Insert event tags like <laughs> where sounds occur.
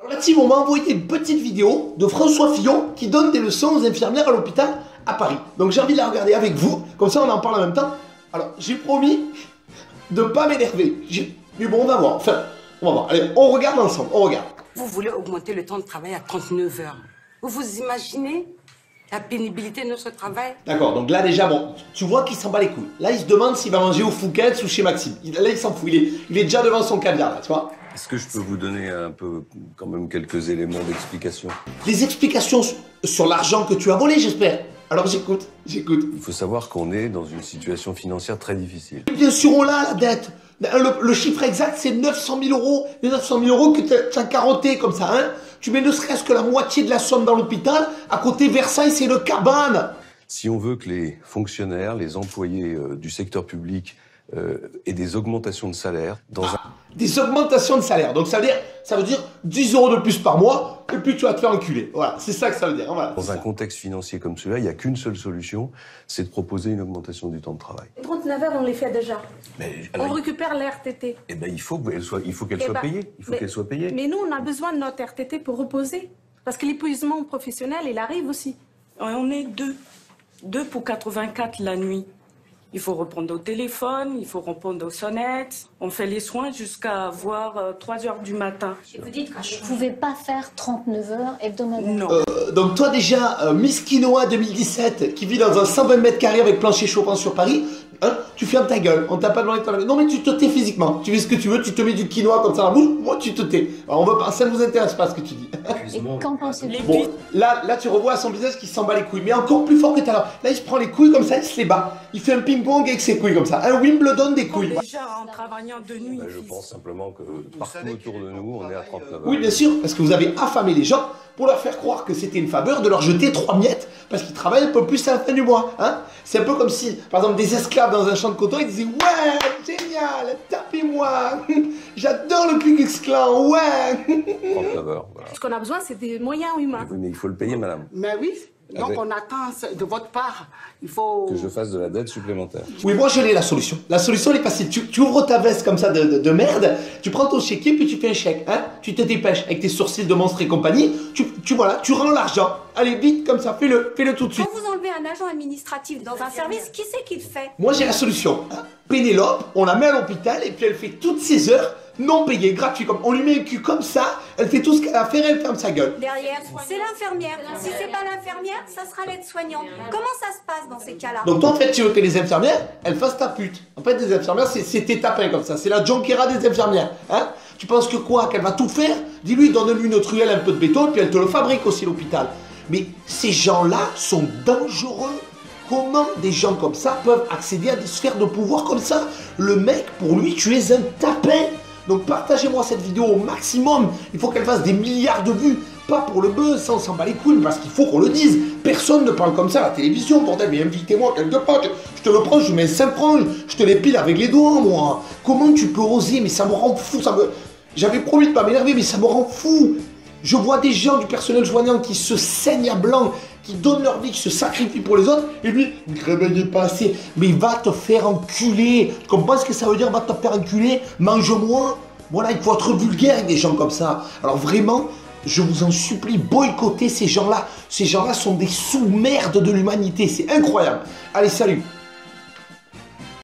Alors là-dessus, on m'a envoyé une petite vidéo de François Fillon qui donne des leçons aux infirmières à l'hôpital à Paris. Donc j'ai envie de la regarder avec vous, comme ça on en parle en même temps. Alors j'ai promis de pas m'énerver. Mais bon, on va voir. Enfin, on va voir. Allez, on regarde ensemble, on regarde. Vous voulez augmenter le temps de travail à 39 heures. Vous vous imaginez la pénibilité de notre travail? D'accord, donc là déjà, bon, tu vois qu'il s'en bat les couilles. Là, il se demande s'il va manger au Fouquet's ou chez Maxime. Là, il s'en fout. Il est, il est déjà devant son caviar, là, tu vois. Est-ce que je peux vous donner un peu, quand même, quelques éléments d'explication? Des explications sur- l'argent que tu as volé, j'espère. Alors j'écoute, j'écoute. Il faut savoir qu'on est dans une situation financière très difficile. Bien sûr, on l'a, la dette. Le, le chiffre exact, c'est 900 000 euros. Les 900 000 euros que tu as carotté comme ça, hein. Tu mets ne serait-ce que la moitié de la somme dans l'hôpital. À côté, Versailles, c'est le cabane. Si on veut que les fonctionnaires, les employés euh, du secteur public euh, aient des augmentations de salaire dans un... Des augmentations de salaire. Donc ça veut dire, ça veut dire 10 euros de plus par mois. Et puis tu vas te faire enculer. Voilà, c'est ça que ça veut dire. hein, Voilà. Dans un contexte financier comme celui-là, il n'y a qu'une seule solution, c'est de proposer une augmentation du temps de travail. 39 heures, on les fait déjà. Mais On récupère la RTT. eh ben, il faut qu'elle soit, il faut qu'elle Eh soit ben, payée. Il faut mais- qu'elle soit payée. Mais nous, on a besoin de notre RTT pour reposer. Parce que l'épuisement professionnel, il arrive aussi. On est deux. Deux pour 84 la nuit. Il faut répondre au téléphone, il faut répondre aux sonnettes. On fait les soins jusqu'à voir 3 heures du matin. Vous dites que je ne pouvais pas faire 39 heures hebdomadaires. Non. Euh, donc toi déjà, euh, Miss Quinoa 2017, qui vit dans un 120 mètres carrés avec plancher chauffant sur Paris, hein, tu fermes ta gueule. On t'a pas demandé de t'enlever. Non mais tu te tais physiquement. Tu fais ce que tu veux, tu te mets du quinoa comme ça dans la bouche, moi tu te tais. Alors on veut pas, ça ne vous intéresse pas ce que tu dis. <laughs> Et qu'en pensez-vous Les Bon, là, là tu revois à son visage qui s'en bat les couilles, mais encore plus fort que tout à l'heure. Là il se prend les couilles comme ça, il se les bat. Il fait un ping-pong avec ses couilles comme ça. Un Wimbledon des couilles. Déjà en travaillant de nuit. Ben, je pense simplement que partout autour de nous, on est à 39 heures. Oui, bien sûr, parce que vous avez affamé les gens pour leur faire croire que c'était une faveur de leur jeter trois miettes parce qu'ils travaillent un peu plus à la fin du mois. Hein c'est un peu comme si, par exemple, des esclaves dans un champ de coton, ils disaient Ouais, génial, tapez-moi, <laughs> j'adore le Ku Klan, ouais. 39 heures, voilà. Ce qu'on a besoin, c'est des moyens humains. Oui, mais il faut le payer, madame. Mais oui, donc Avec- on attend de votre part. Il faut. Que je fasse de la dette supplémentaire. Oui, moi je l'ai la solution. La solution elle est facile. Tu, tu ouvres ta veste comme ça de, de- de merde, tu prends ton chéquier puis tu fais un chèque. Hein tu te dépêches avec tes sourcils de monstre et compagnie. Tu, tu voilà, tu rends l'argent. Allez vite comme ça, fais-le, fais-le tout de suite. Quand vous enlevez un agent administratif dans un service, qui c'est qui le fait? Moi j'ai la solution. hein. Pénélope, on la met à l'hôpital et puis elle fait toutes ses heures non payées, gratuit. Comme on lui met un cul comme ça, elle fait tout ce qu'elle a à faire elle ferme sa gueule. Derrière, c'est l'infirmière. Si c'est pas l'infirmière, ça sera l'aide-soignante. Comment ça se passe dans ces cas-là? Donc toi en fait tu veux que les infirmières, elles fassent ta pute. En fait les infirmières c'est tes tapins comme ça, c'est la Jonquera des infirmières. Hein? Tu penses que quoi? Qu'elle va tout faire? Dis-lui, donne-lui une truelle, un peu de béton et puis elle te le fabrique aussi l'hôpital. Mais ces gens-là sont dangereux. Comment des gens comme ça peuvent accéder à des sphères de pouvoir comme ça? Le mec, pour lui, tu es un tapin. Donc partagez-moi cette vidéo au maximum. Il faut qu'elle fasse des milliards de vues. Pas pour le buzz, ça on s'en bat les couilles, parce qu'il faut qu'on le dise. Personne ne parle comme ça à la télévision, bordel, mais invitez-moi quelque part. Je, te le prends, je mets 5 francs, je te l'épile avec les doigts, moi. Comment tu peux oser Mais ça me rend fou, ça me... J'avais promis de pas m'énerver, mais ça me rend fou. Je vois des gens du personnel soignant qui se saignent à blanc, qui donnent leur vie, qui se sacrifient pour les autres, et lui, ne réveillez pas assez. Mais va te faire enculer. Tu comprends ce que ça veut dire, va te faire enculer Mange-moi. Voilà, il faut être vulgaire avec des gens comme ça. Alors vraiment, je vous en supplie, boycottez ces gens-là. Ces gens-là sont des sous-merdes de l'humanité. C'est incroyable. Allez, salut